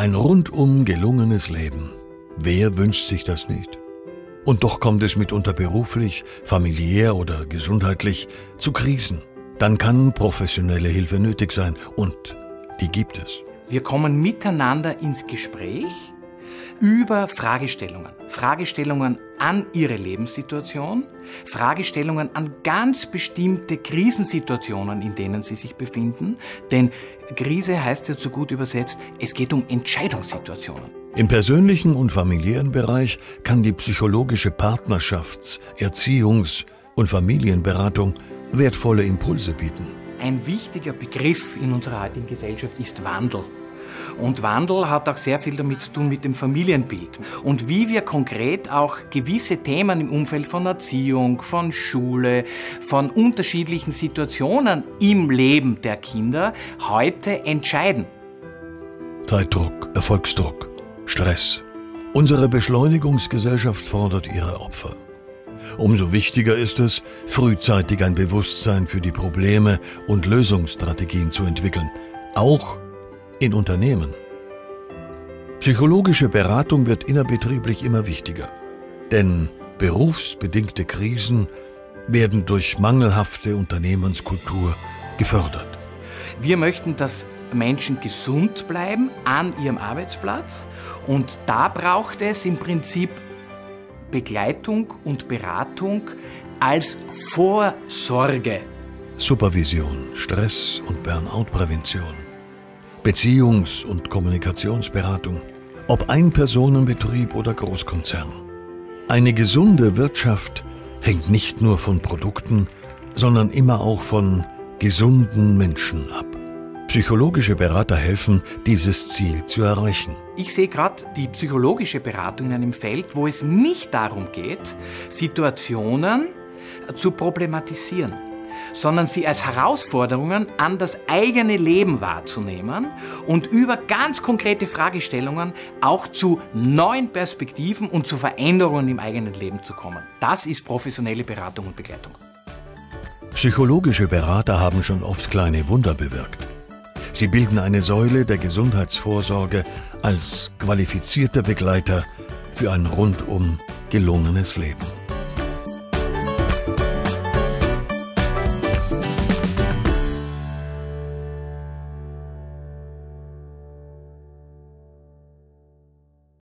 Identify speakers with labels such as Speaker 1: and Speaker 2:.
Speaker 1: Ein rundum gelungenes Leben. Wer wünscht sich das nicht? Und doch kommt es mitunter beruflich, familiär oder gesundheitlich zu Krisen. Dann kann professionelle Hilfe nötig sein und die gibt es.
Speaker 2: Wir kommen miteinander ins Gespräch über Fragestellungen. Fragestellungen an ihre Lebenssituation, Fragestellungen an ganz bestimmte Krisensituationen, in denen sie sich befinden. Denn Krise heißt ja zu gut übersetzt, es geht um Entscheidungssituationen.
Speaker 1: Im persönlichen und familiären Bereich kann die psychologische Partnerschafts-, Erziehungs- und Familienberatung wertvolle Impulse bieten.
Speaker 2: Ein wichtiger Begriff in unserer heutigen Gesellschaft ist Wandel. Und Wandel hat auch sehr viel damit zu tun mit dem Familienbild. Und wie wir konkret auch gewisse Themen im Umfeld von Erziehung, von Schule, von unterschiedlichen Situationen im Leben der Kinder heute entscheiden.
Speaker 1: Zeitdruck, Erfolgsdruck, Stress. Unsere Beschleunigungsgesellschaft fordert ihre Opfer. Umso wichtiger ist es, frühzeitig ein Bewusstsein für die Probleme und Lösungsstrategien zu entwickeln, auch in Unternehmen. Psychologische Beratung wird innerbetrieblich immer wichtiger, denn berufsbedingte Krisen werden durch mangelhafte Unternehmenskultur gefördert.
Speaker 2: Wir möchten, dass Menschen gesund bleiben an ihrem Arbeitsplatz und da braucht es im Prinzip Begleitung und Beratung als Vorsorge.
Speaker 1: Supervision, Stress- und Burnout-Prävention. Beziehungs- und Kommunikationsberatung, ob Einpersonenbetrieb oder Großkonzern. Eine gesunde Wirtschaft hängt nicht nur von Produkten, sondern immer auch von gesunden Menschen ab. Psychologische Berater helfen, dieses Ziel zu erreichen.
Speaker 2: Ich sehe gerade die psychologische Beratung in einem Feld, wo es nicht darum geht, Situationen zu problematisieren sondern sie als Herausforderungen an das eigene Leben wahrzunehmen und über ganz konkrete Fragestellungen auch zu neuen Perspektiven und zu Veränderungen im eigenen Leben zu kommen. Das ist professionelle Beratung und Begleitung.
Speaker 1: Psychologische Berater haben schon oft kleine Wunder bewirkt. Sie bilden eine Säule der Gesundheitsvorsorge als qualifizierter Begleiter für ein rundum gelungenes Leben.